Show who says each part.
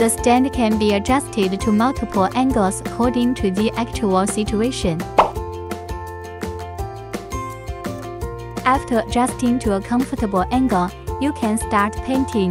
Speaker 1: The stand can be adjusted to multiple angles according to the actual situation. After adjusting to a comfortable angle, you can start painting.